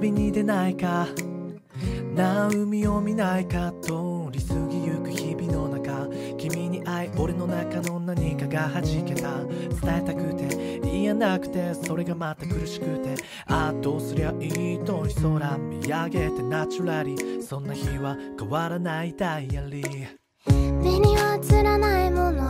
旅に出ないか。な海を見ないか。通り過ぎゆく日々の中。君に会い俺の中の何かが弾けた。伝えたくて言えなくてそれがまた苦しくて。ああどうすりゃいいと空見上げてナチュラリ。ーそんな日は変わらないダイアリー。目には映らないもの。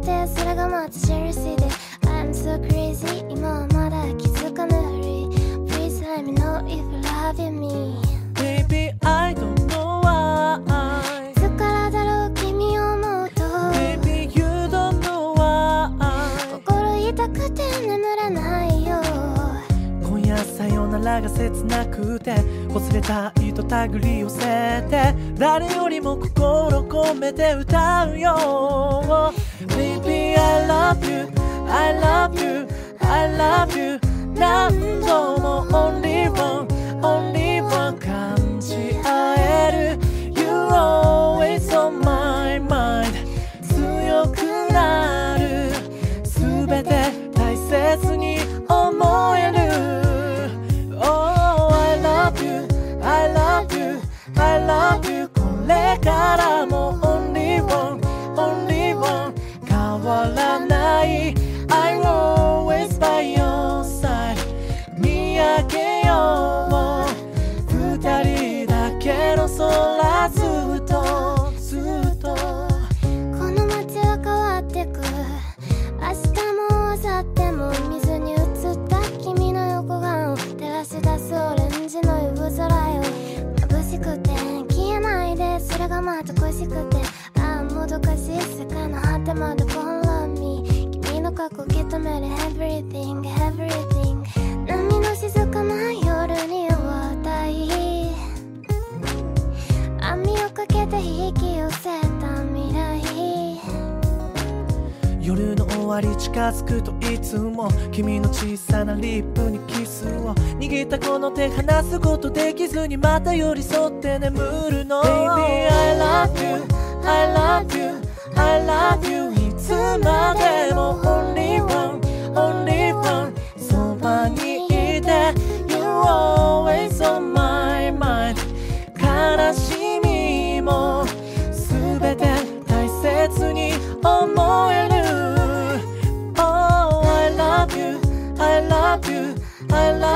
てそれがまたジェルシー I'm so crazy 今はまだ気づかぬふり。Please let me know if you're loving me Baby I don't know why いつからだろう君を思うと。Baby you don't know why 心痛くて眠れないよ。今夜さよならが切なくてこれた糸手繰り寄せて誰よりも心込めて歌うよ。Baby, I love you, I love you, I love you. 난 너무 only one, only one 감지하에를 you are. まり近づくといつも君の小さなリップにキスを握ったこの手離すことできずにまた寄り添って眠るの Baby I love you I love you I love you いつまでも Only one Only one そばにいて You're always on my mind 悲しみも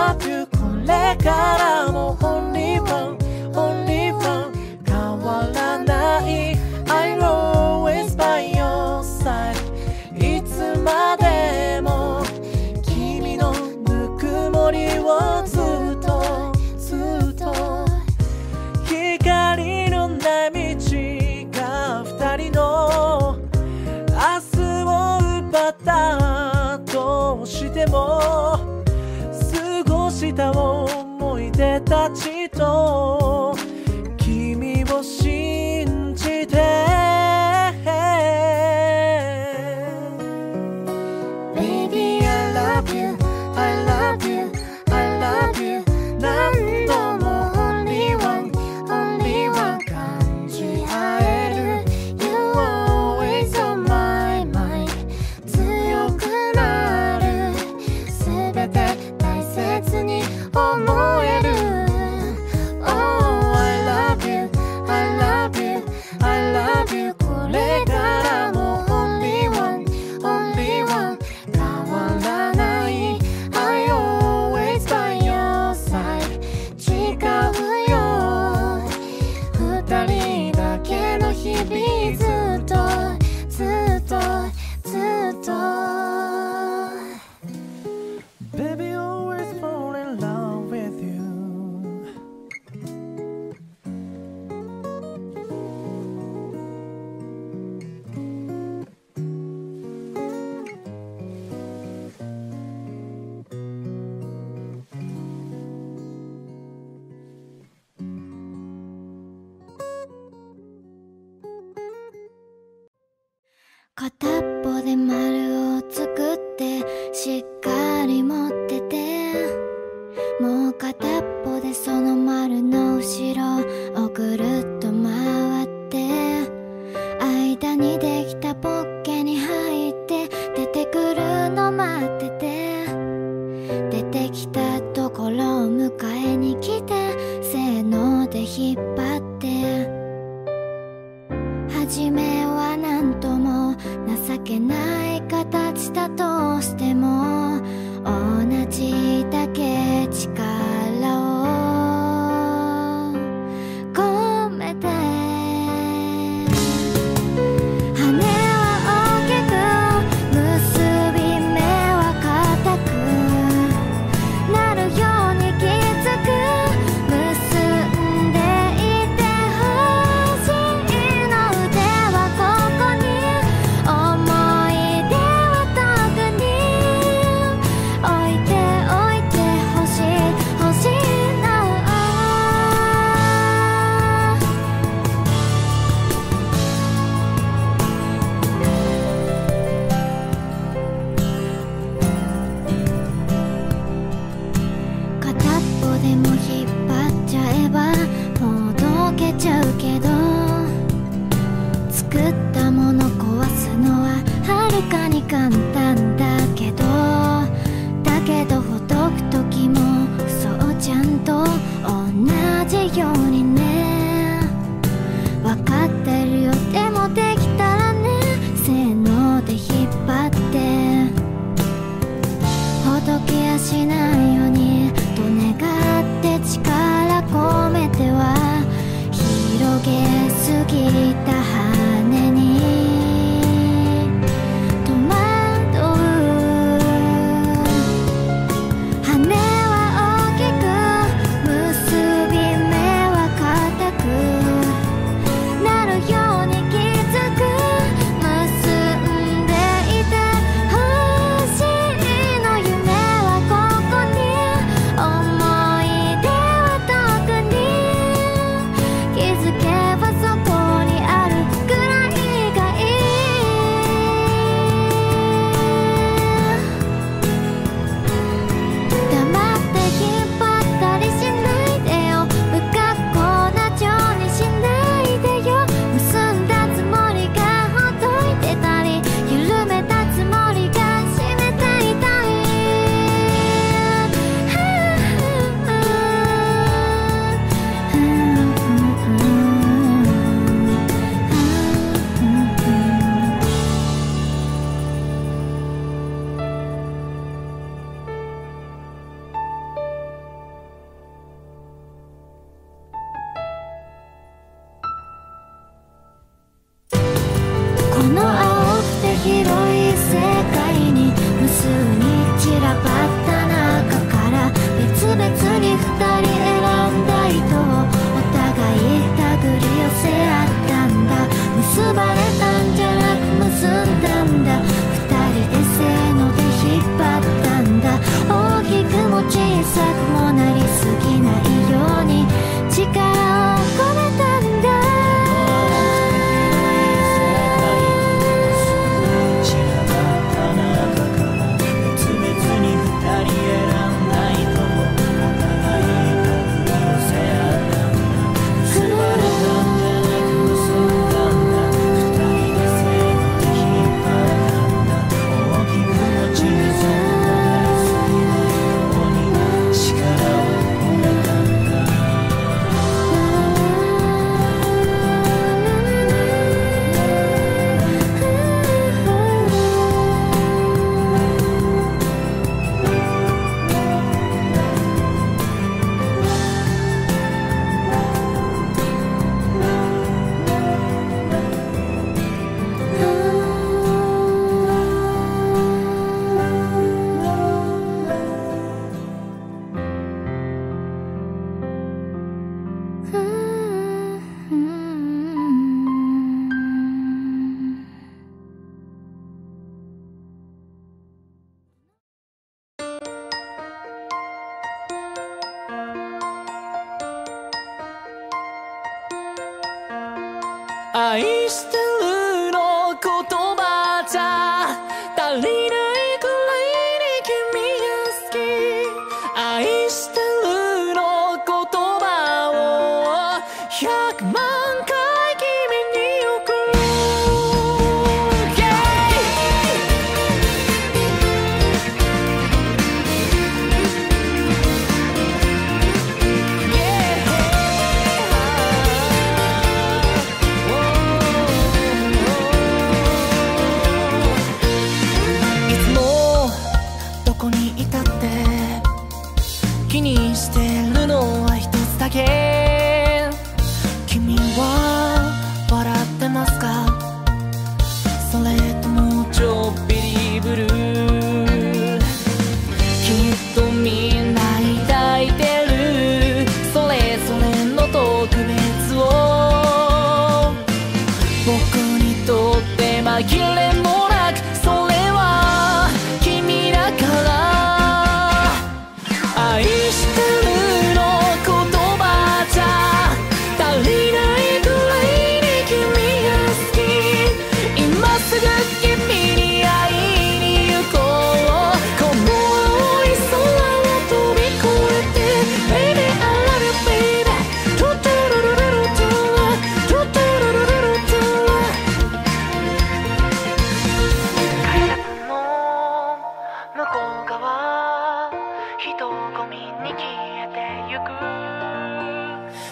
これからも本した思い出たちと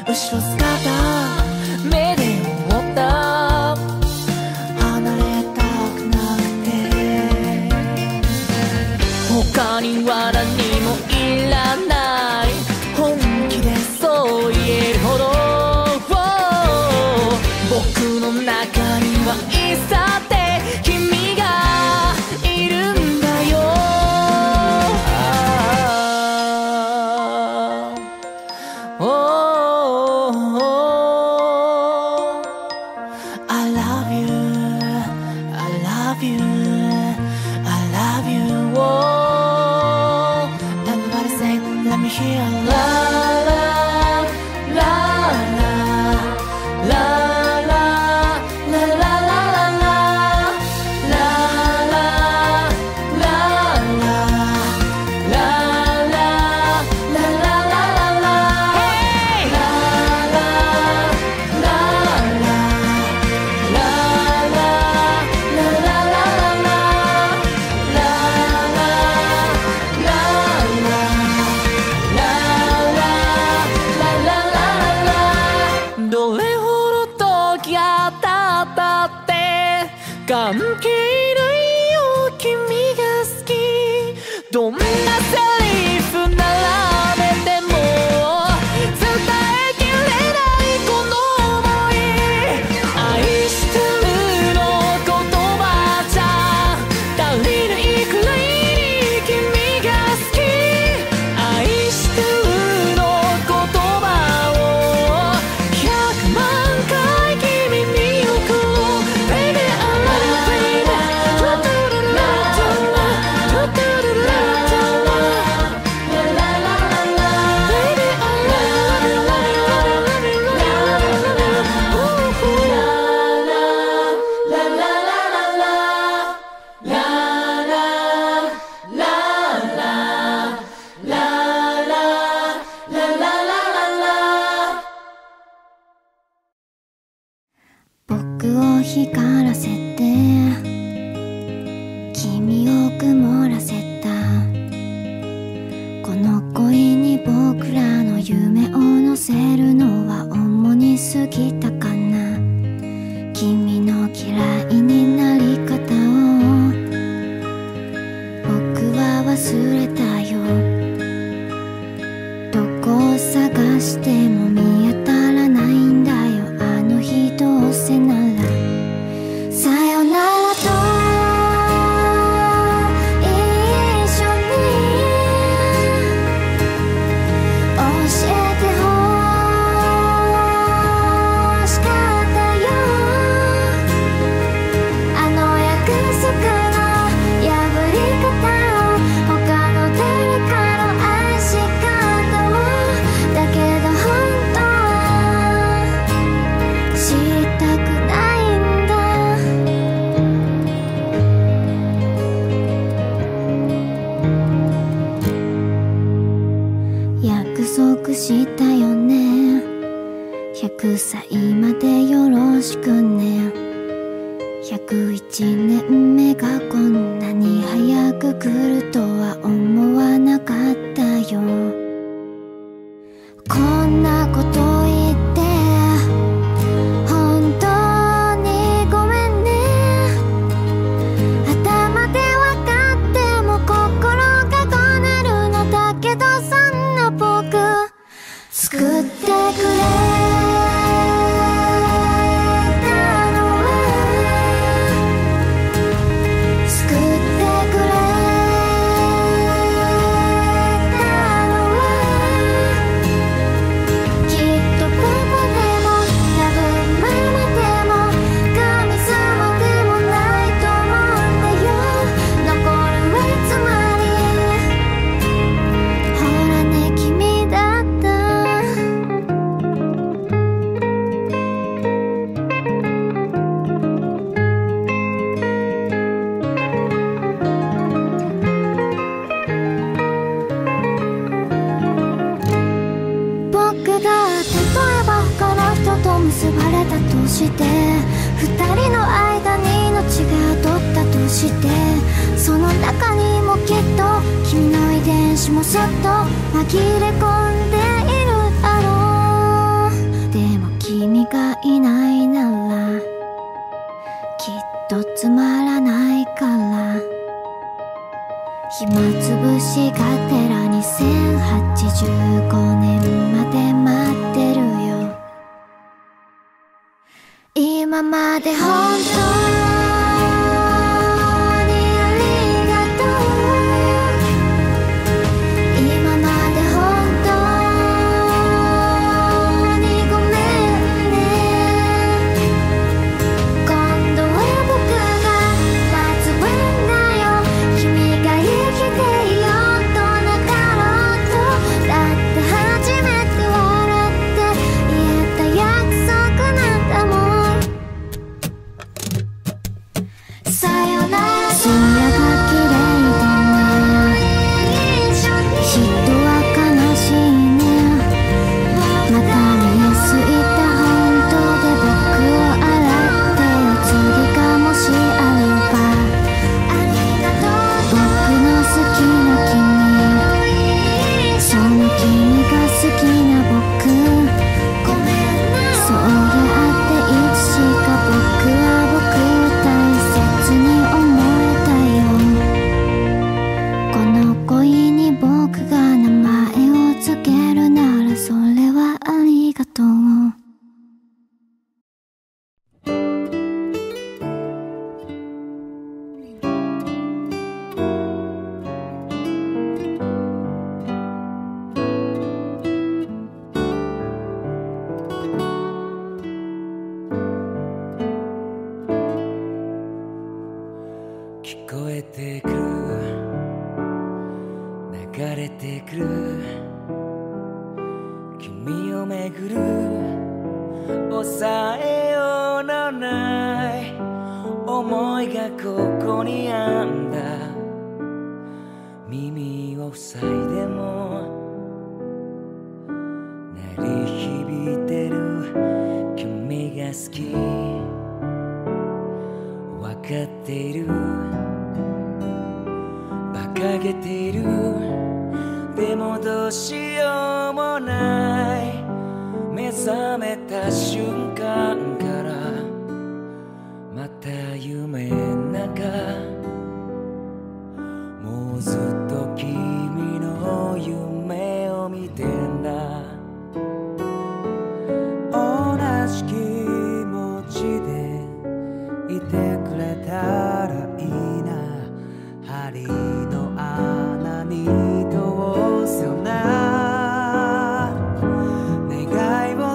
後ろ姿目で追った。離れたくなくて。他には何もいらない。忘れたよ。どこを探して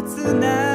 つない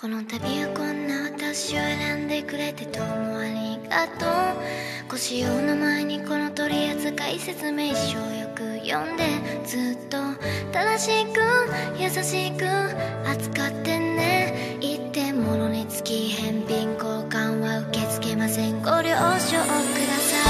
この旅はこんな私を選んでくれてどうもありがとうご使用の前にこの取扱説明書をよく読んでずっと正しく優しく扱ってね言ってものにつき返品交換は受け付けませんご了承ください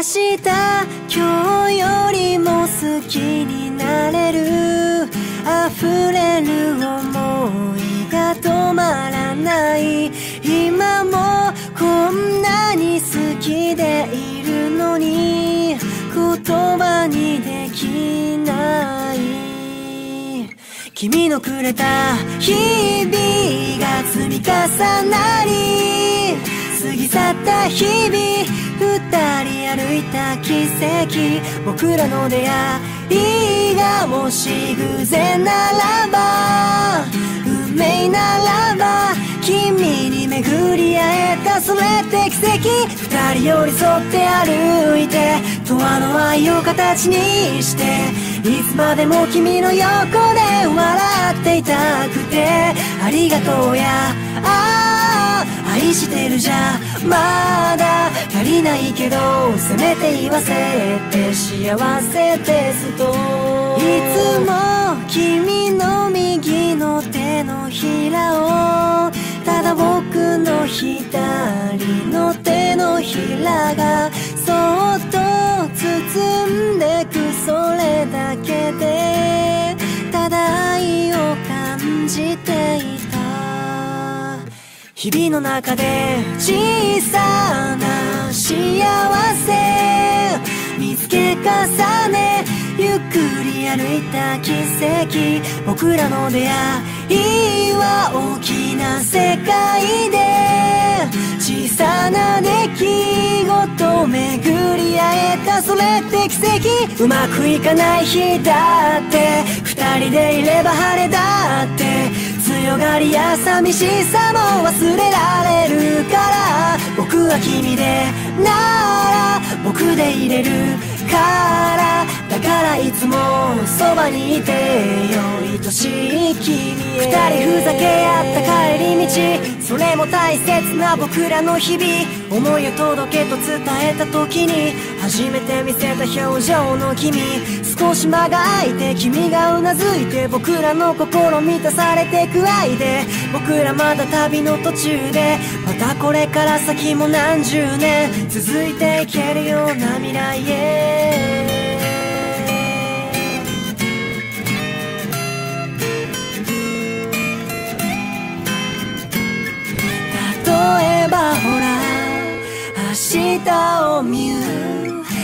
明日今日よりも好きになれる。溢れる想いが止まらない。今もこんなに好きでいるのに。言葉にできない。君のくれた日々が積み重なり。過ぎ去った日々二人歩いた奇跡僕らの出会いがもし偶然ならば運命ならば君に巡り会えたそれって奇跡。二人寄り添って歩いて永遠の愛を形にしていつまでも君の横で笑っていたくてありがとうや。あ愛してるじゃまだ足りないけどせめて言わせて幸せですと。いつも君の右の手のひらをただ僕の左の手のひらがそっと包んでくそれだけでただ愛を感じていた日々の中で小さな幸せ見つけ重ねゆっくり歩いた奇跡僕らの出会いは大きな世界で小さな出来事巡り会えたそれって奇跡うまくいかない日だって二人でいれば晴れだって強がりや寂しさも忘れられるから僕は君でなら僕でいれるからだからいつもそばにいてよ愛しい君へ二人ふざけ合った帰り道それも大切な僕らの日々思いを届けと伝えた時に初めて見せた表情の君。少し間が空いて君がうなずいて僕らの心満たされてく愛で。僕らまだ旅の途中で。またこれから先も何十年続いていけるような未来へ。明日を見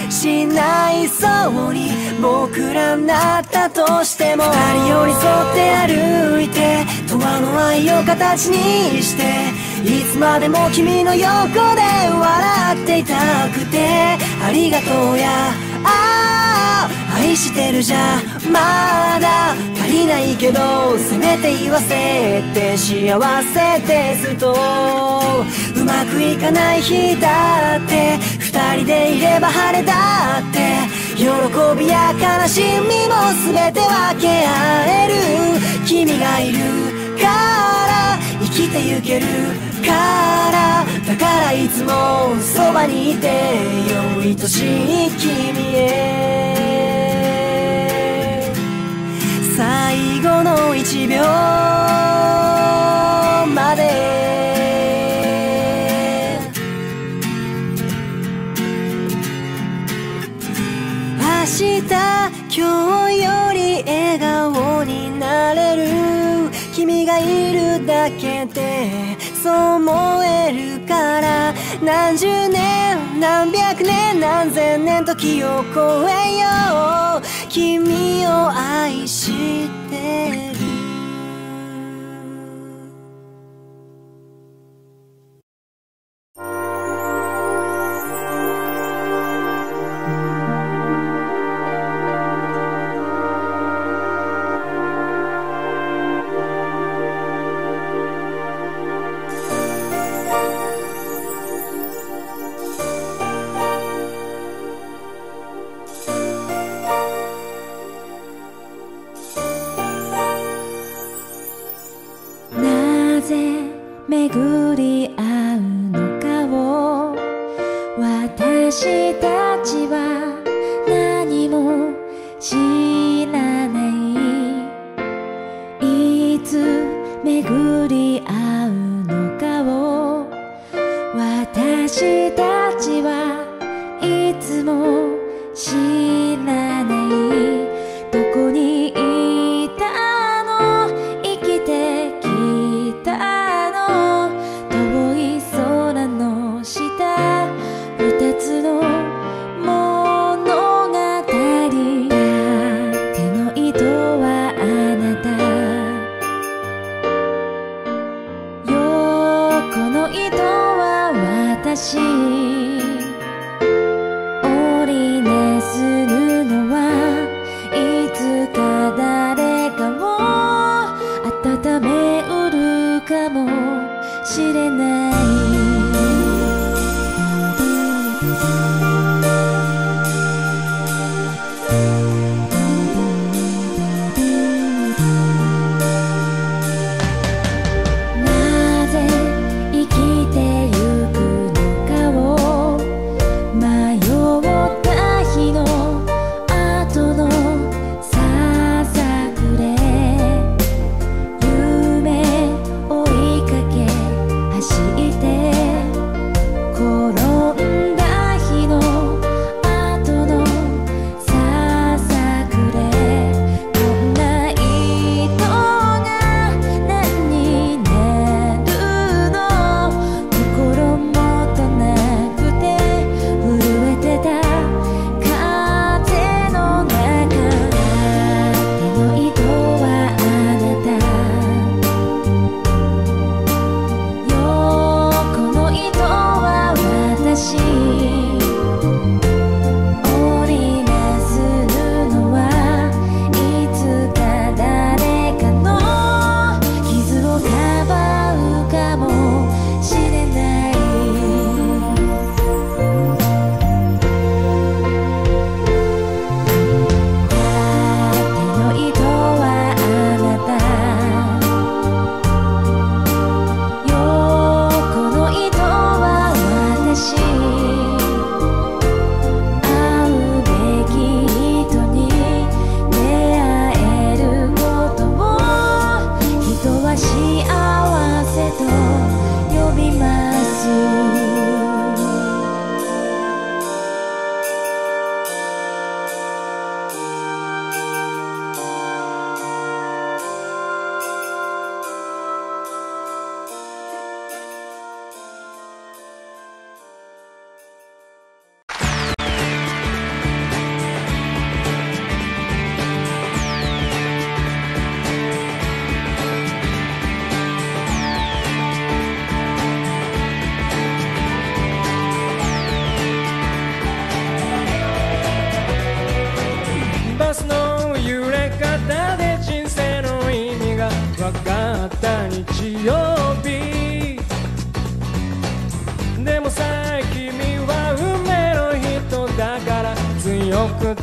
失いそうに僕らになったとしても二人寄り添って歩いて永遠の愛を形にしていつまでも君の横で笑っていたくてありがとうやああ愛してるじゃまだ足りないけどせめて言わせて幸せですとうまくいかない日だって二人でいれば晴れだって喜びや悲しみも全て分け合える。君がいるから生きてゆけるからだからいつもそばにいてよ愛しい君へ。最後の一秒まで。明日今日より笑顔になれる。君がいるだけでそう思えるから。何十年何百年何千年時を超えよう。君を愛してる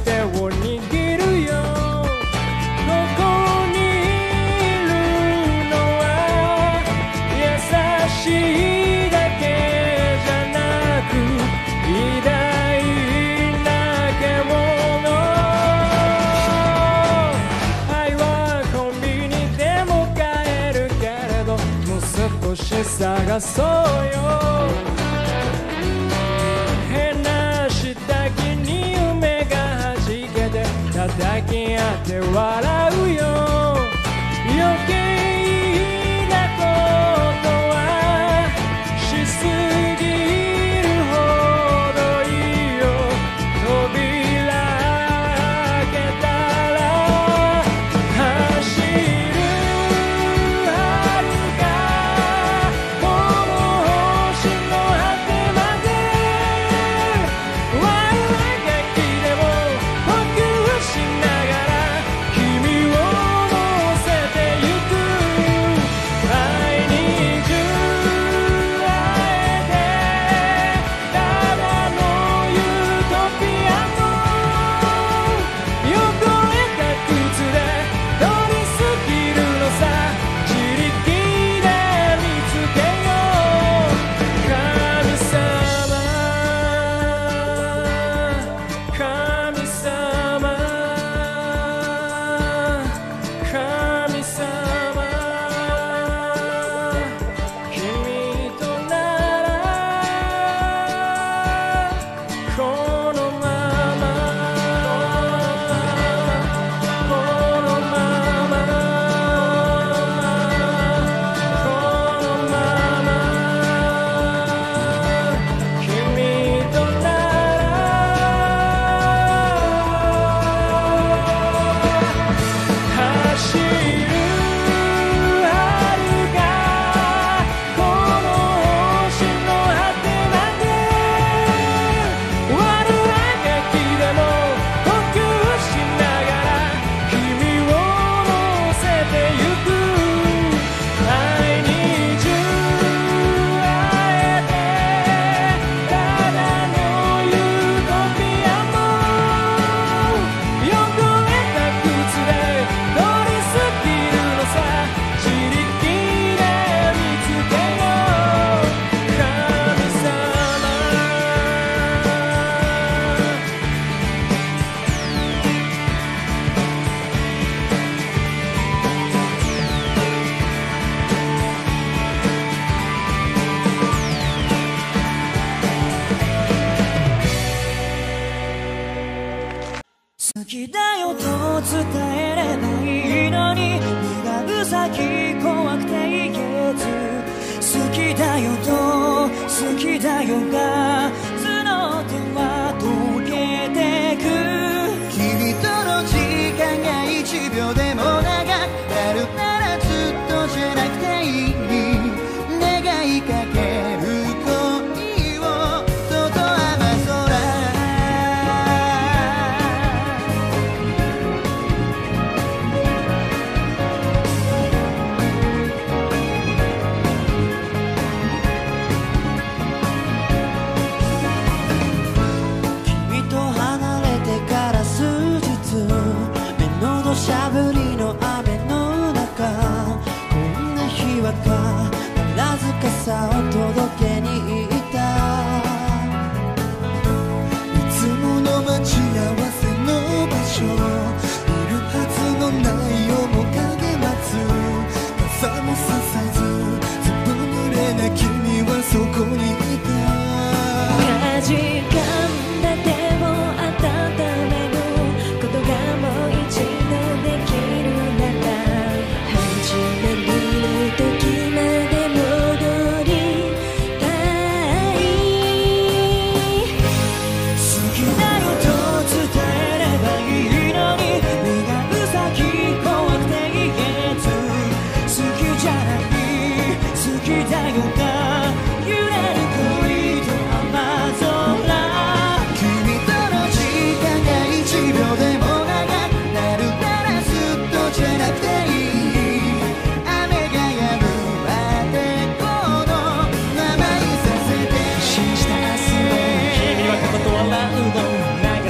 手を握るよ。ここにいるのは優しいだけじゃなく偉大な獣。愛はコンビニでも買えるけれどもう少し探そう。exactly what I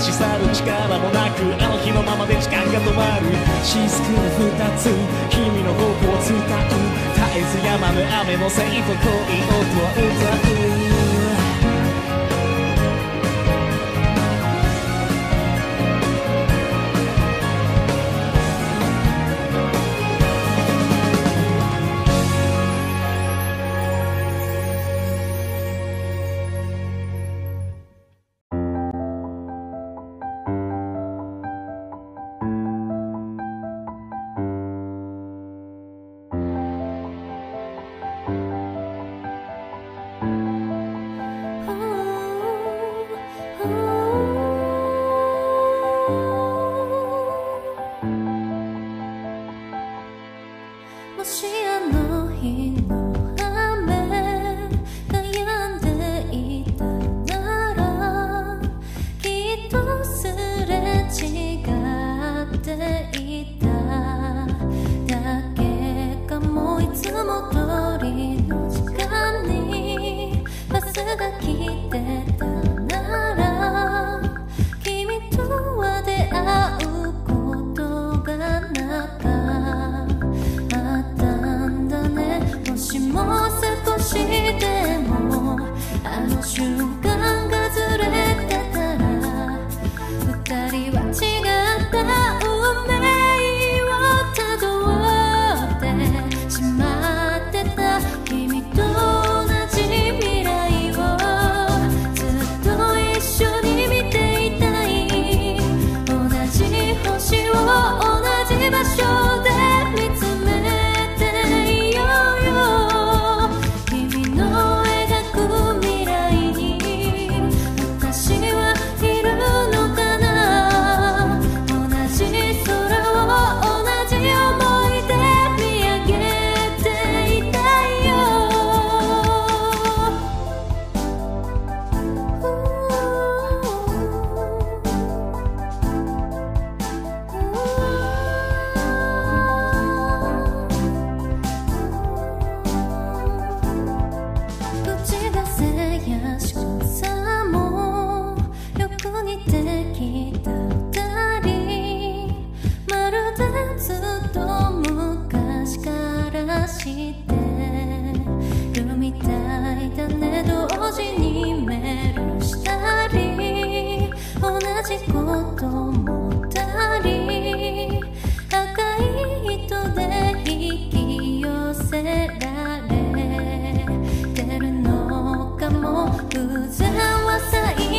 し去る力もなくあの日のままで時間が止まる雫の二つ君の方向を伝う絶えず山の雨のせいと恋音は歌う那一。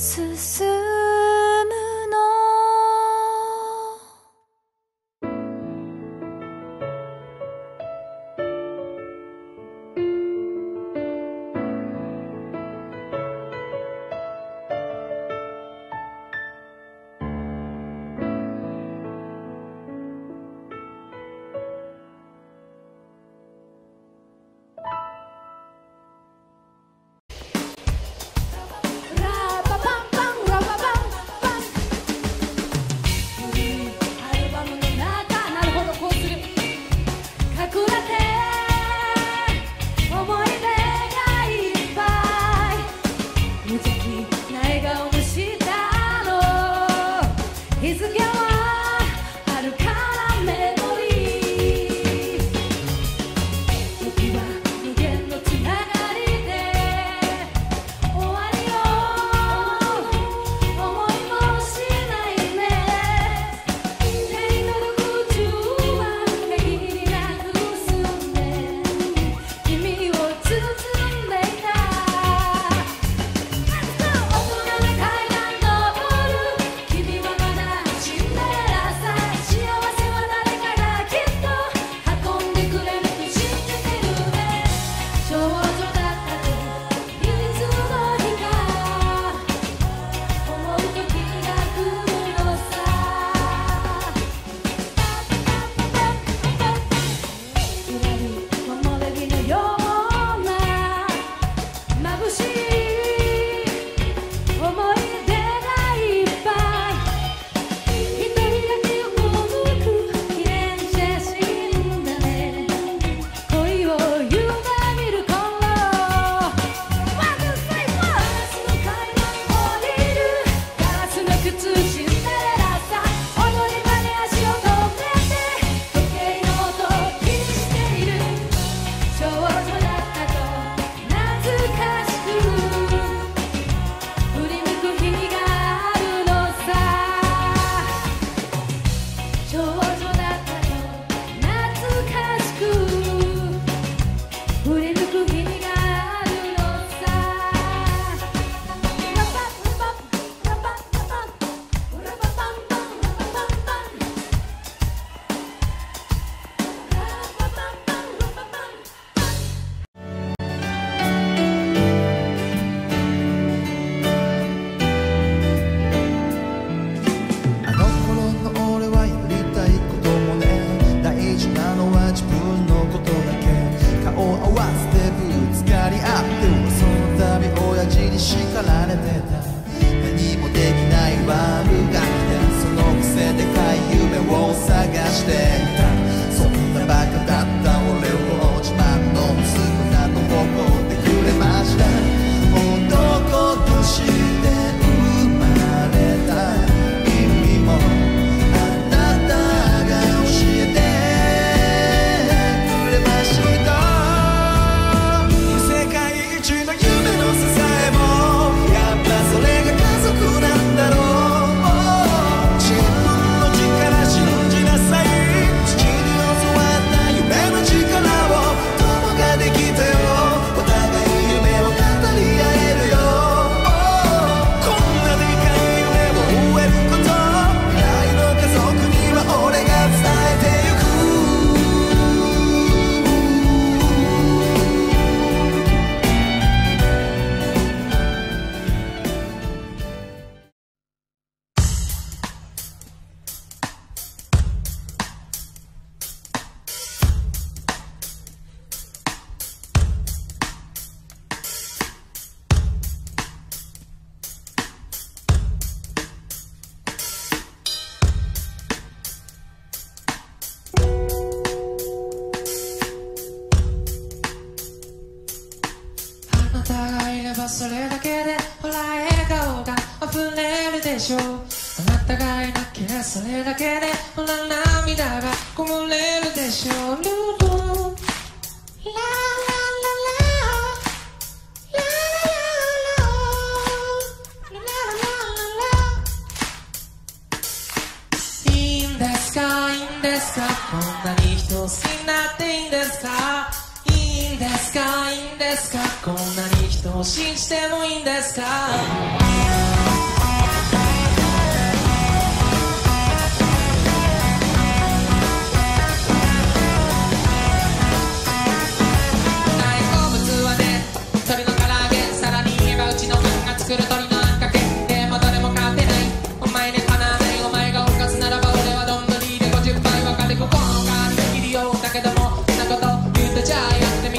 丝丝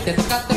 てみてとかって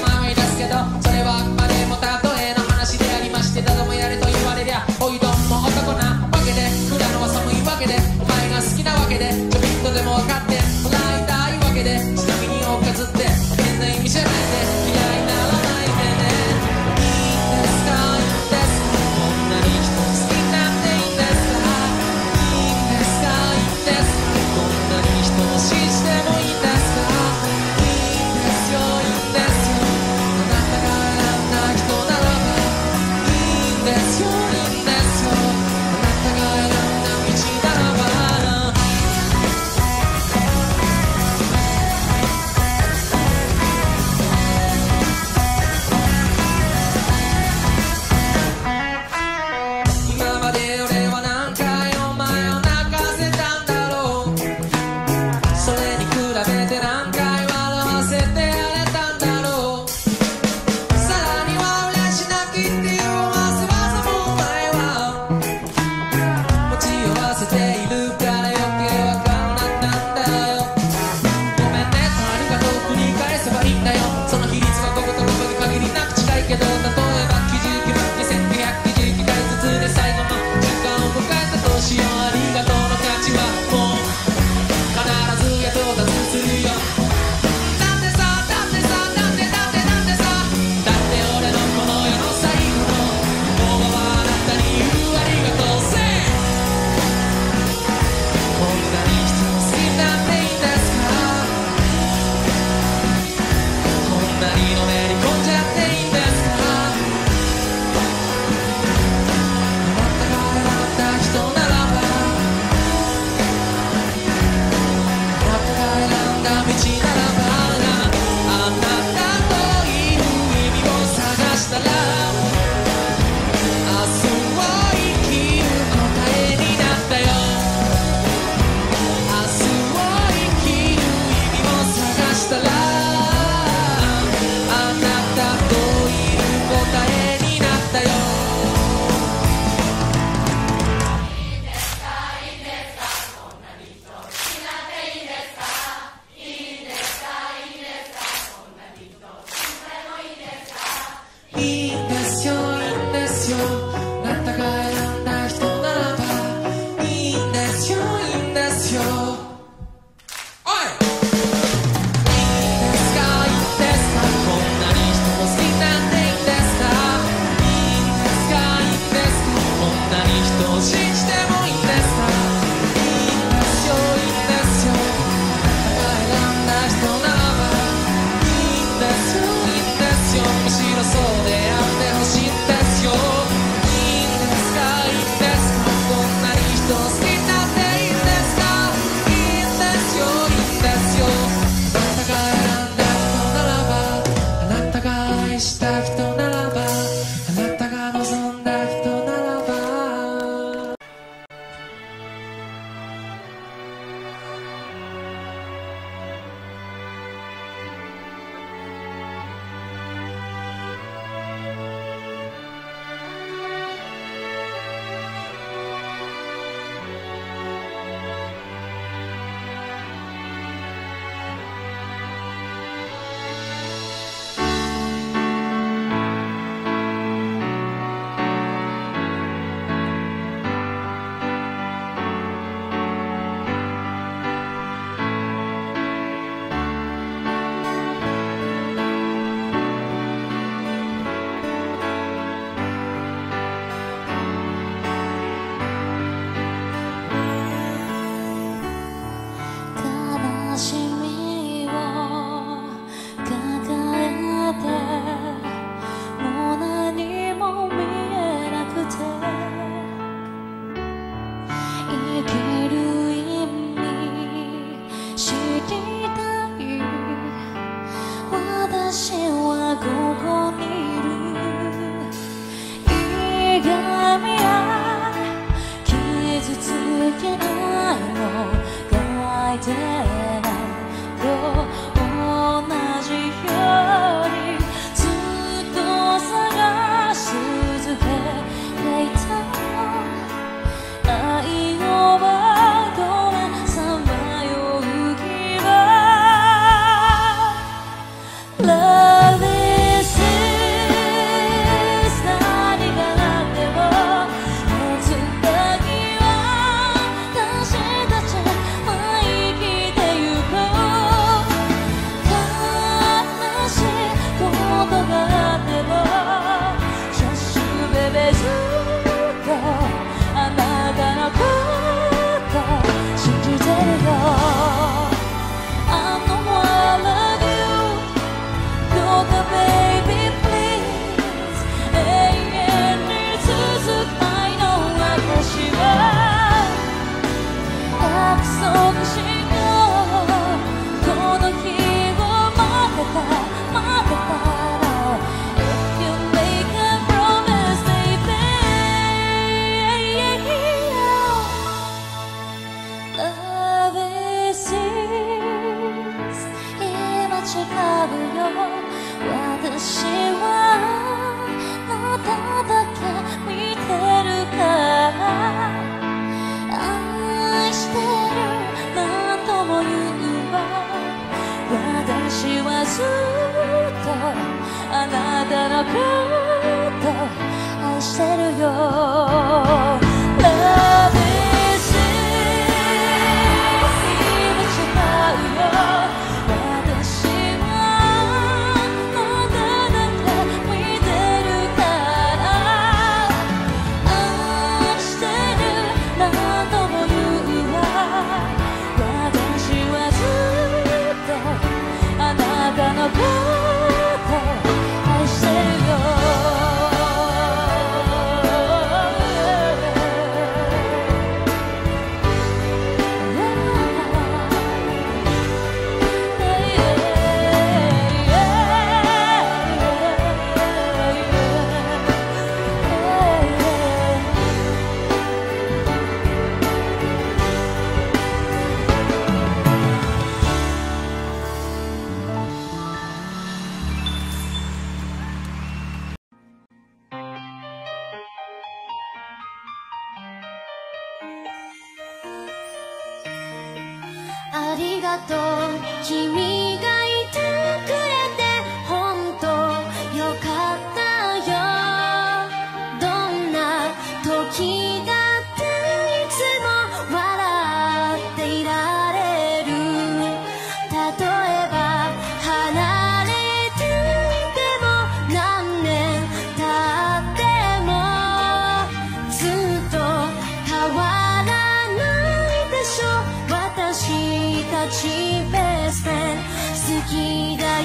好きだ